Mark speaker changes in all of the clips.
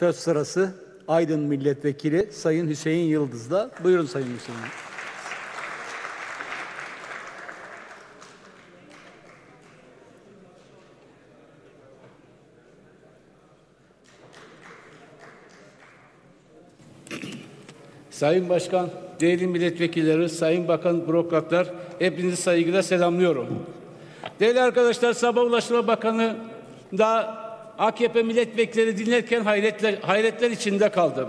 Speaker 1: Söz sırası Aydın Milletvekili Sayın Hüseyin Yıldız'da. Buyurun Sayın Hüseyin.
Speaker 2: Sayın Başkan, değerli milletvekilleri, Sayın Bakan, bürokratlar, hepinizi saygıyla selamlıyorum. Değerli arkadaşlar, Sabah Ulaştırma Bakanı da AKP milletvekilleri dinlerken hayretler, hayretler içinde kaldım.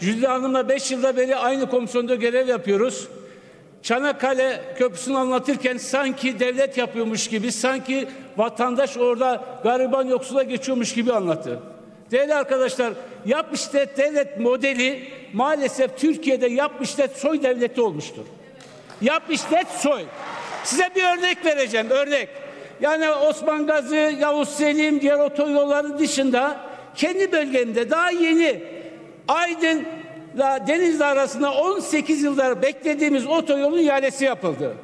Speaker 2: Jülide Hanım'la beş yılda beri aynı komisyonda görev yapıyoruz. Çanakkale Köprüsü'nü anlatırken sanki devlet yapıyormuş gibi, sanki vatandaş orada gariban yoksula geçiyormuş gibi anlattı. Değerli arkadaşlar, yap işlet devlet modeli maalesef Türkiye'de yap işlet soy devleti olmuştur. Yap işlet soy. Size bir örnek vereceğim, örnek. Yani Osman Gazi, Yavuz Selim, diğer otoyolların dışında kendi bölgemde daha yeni Aydın'la Denizli arasında 18 yıldır beklediğimiz otoyolun ihalesi yapıldı.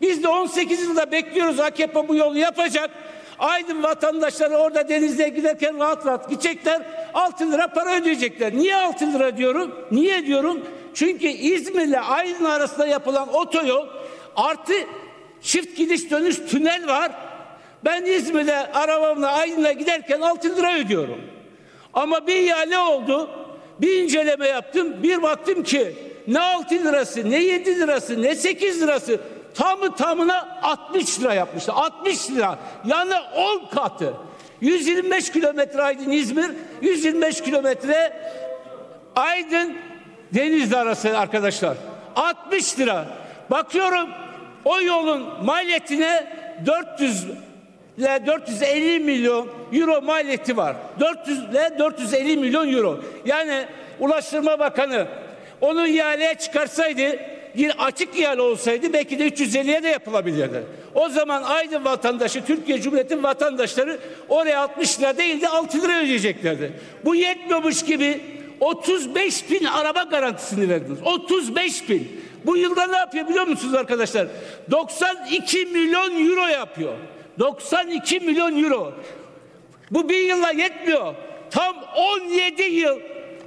Speaker 2: Biz de 18 yılda bekliyoruz AKP bu yolu yapacak. Aydın vatandaşları orada denizde giderken rahat rahat gidecekler. 6 lira para ödeyecekler. Niye 6 lira diyorum? Niye diyorum? Çünkü İzmir'le Aydın arasında yapılan otoyol artı çift gidiş dönüş tünel var. Ben İzmir'de arabamla Aydın'a giderken 6 lira ödüyorum. Ama bir ihale oldu. Bir inceleme yaptım. Bir baktım ki ne 6 lirası, ne 7 lirası, ne 8 lirası tamı tamına 60 lira yapmışlar. 60 lira. Yani 10 katı. 125 kilometre Aydın İzmir, 125 kilometre Aydın Denizli arası arkadaşlar. 60 lira. Bakıyorum o yolun maliyetine 400 ile 450 milyon euro maliyeti var. 400 ile 450 milyon euro. Yani Ulaştırma Bakanı onu ihaleye çıkarsaydı bir açık ihale olsaydı belki de 350'ye de yapılabilirdi. O zaman Aydın vatandaşı, Türkiye Cumhuriyeti vatandaşları oraya 60 lira değil de 6 lira ödeyeceklerdi. Bu yetmiyormuş gibi 35 bin araba garantisini verdiniz. 35 bin. Bu yılda ne yapıyor biliyor musunuz arkadaşlar? 92 milyon euro yapıyor. 92 milyon euro. Bu bir yılla yetmiyor. Tam 17 yıl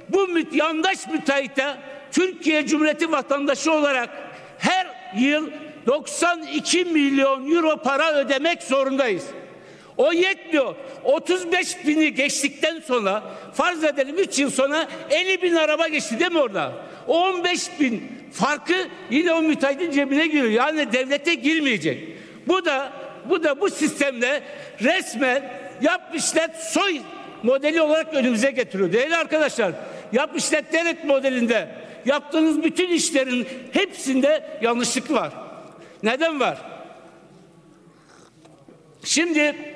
Speaker 2: bu yandaş müteahhite Türkiye Cumhuriyeti vatandaşı olarak her yıl 92 milyon euro para ödemek zorundayız. O yetmiyor. 35 bini geçtikten sonra farz edelim 3 yıl sonra 50 bin araba geçti değil mi orada? O 15 bin farkı yine o müteahhitin cebine giriyor. Yani devlete girmeyecek. Bu da bu da bu sistemle resmen yap işlet soy modeli olarak önümüze getiriyor. Değerli arkadaşlar yap işlet devlet modelinde yaptığınız bütün işlerin hepsinde yanlışlık var. Neden var? Şimdi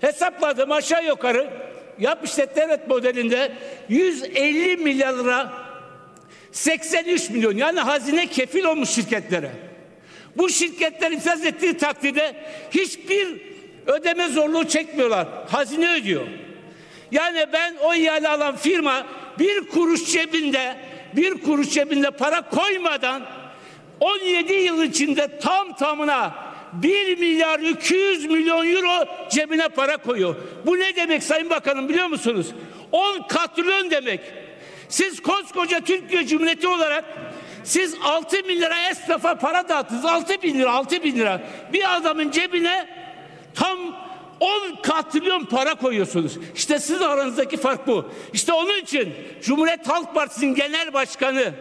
Speaker 2: hesapladım aşağı yukarı yap devlet modelinde 150 milyar lira 83 milyon yani hazine kefil olmuş şirketlere. Bu şirketler iflas ettiği takdirde hiçbir ödeme zorluğu çekmiyorlar. Hazine ödüyor. Yani ben o ihale alan firma bir kuruş cebinde bir kuruş cebinde para koymadan 17 yıl içinde tam tamına 1 milyar 200 milyon euro cebine para koyuyor. Bu ne demek Sayın Bakanım biliyor musunuz? 10 katrilyon demek. Siz koskoca Türkiye Cumhuriyeti olarak siz 6 bin lira esnafa para dağıttınız. 6 bin lira, 6 bin lira. Bir adamın cebine tam 10 katrilyon para koyuyorsunuz. İşte siz aranızdaki fark bu. İşte onun için Cumhuriyet Halk Partisi'nin genel başkanı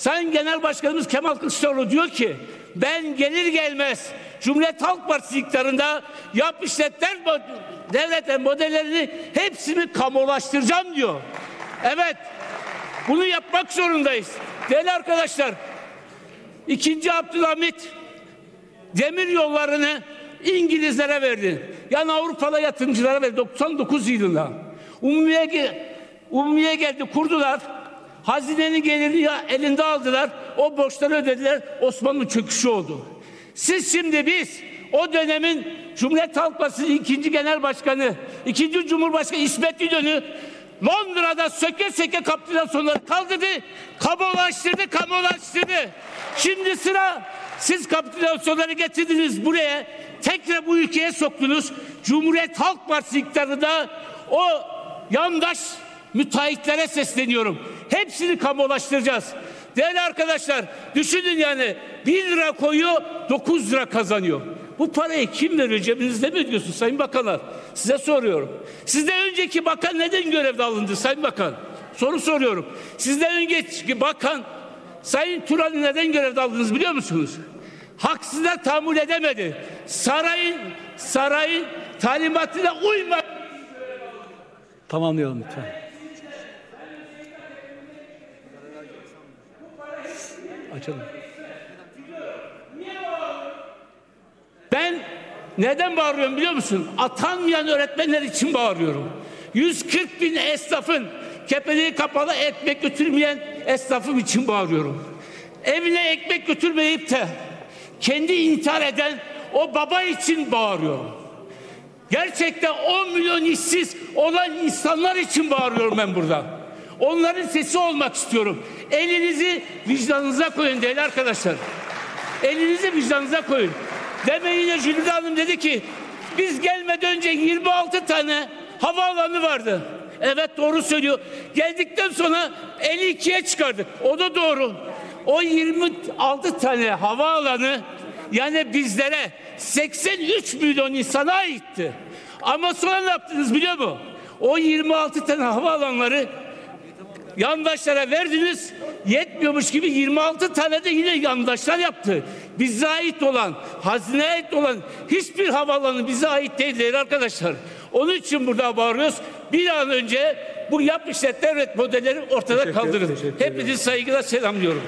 Speaker 2: Sayın Genel Başkanımız Kemal Kılıçdaroğlu diyor ki ben gelir gelmez Cumhuriyet Halk Partisi iktidarında yap işletler devlet modellerini hepsini kamulaştıracağım diyor. Evet bunu yapmak zorundayız. Değerli arkadaşlar ikinci Abdülhamit demir yollarını İngilizlere verdi. Yani Avrupalı yatırımcılara verdi 99 yılında. Umumiye, Umumiye geldi kurdular. Hazinenin gelirini elinde aldılar. O borçları ödediler. Osmanlı çöküşü oldu. Siz şimdi biz o dönemin Cumhuriyet Halk Partisi ikinci genel başkanı, ikinci Cumhurbaşkanı İsmet İnönü Londra'da söke söke kapitülasyonları kaldırdı, kamulaştırdı, kamulaştırdı. Şimdi sıra siz kapitülasyonları getirdiniz buraya, tekrar bu ülkeye soktunuz. Cumhuriyet Halk Partisi iktidarında o yandaş müteahhitlere sesleniyorum. Hepsini kamulaştıracağız. Değerli arkadaşlar düşünün yani 1 lira koyuyor 9 lira kazanıyor. Bu parayı kim veriyor cebinizde mi ödüyorsun Sayın Bakanlar? Size soruyorum. Sizden önceki bakan neden görevde alındı Sayın Bakan? Soru soruyorum. Sizden önceki bakan Sayın Turan'ı neden görevde aldınız biliyor musunuz? Haksızlığa tahammül edemedi. Sarayın sarayın talimatına uymadı.
Speaker 1: Tamamlayalım lütfen. Açalım.
Speaker 2: Ben neden bağırıyorum biliyor musun? Atanmayan öğretmenler için bağırıyorum. 140 bin esnafın kepeliği kapalı ekmek götürmeyen esnafım için bağırıyorum. Evine ekmek götürmeyip de kendi intihar eden o baba için bağırıyorum. Gerçekten 10 milyon işsiz olan insanlar için bağırıyorum ben burada. Onların sesi olmak istiyorum. Elinizi vicdanınıza koyun değerli arkadaşlar. Elinizi vicdanınıza koyun. Demeyin ya Jülide Hanım dedi ki biz gelmeden önce 26 tane havaalanı vardı. Evet doğru söylüyor. Geldikten sonra 52'ye çıkardık. O da doğru. O 26 tane havaalanı yani bizlere 83 milyon insana aitti. Ama sonra ne yaptınız biliyor musun? O 26 tane havaalanları yandaşlara verdiniz yetmiyormuş gibi 26 tane de yine yandaşlar yaptı. Bize ait olan, hazineye ait olan hiçbir havaalanı bize ait değil değerli arkadaşlar. Onun için burada bağırıyoruz. Bir an önce bu yap işlet devlet modelleri ortada
Speaker 1: Teşekkür-
Speaker 2: kaldırın.
Speaker 1: teşekkür.
Speaker 2: Hepinizi saygıyla selamlıyorum.